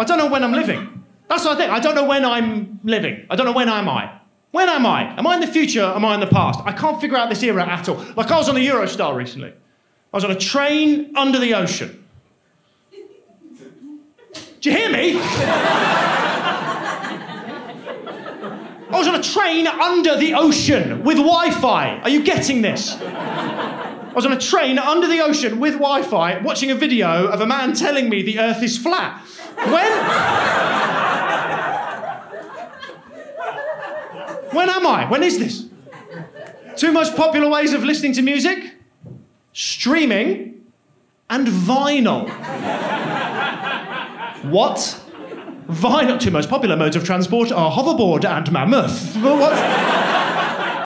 I don't know when I'm living. That's what I think. I don't know when I'm living. I don't know when am I. When am I? Am I in the future? Am I in the past? I can't figure out this era at all. Like I was on the Eurostar recently. I was on a train under the ocean. Do you hear me? I was on a train under the ocean with Wi Fi. Are you getting this? I was on a train under the ocean with Wi Fi watching a video of a man telling me the earth is flat. When? when am I? When is this? Two most popular ways of listening to music streaming and vinyl. what? Vinyl. Two most popular modes of transport are hoverboard and mammoth. What?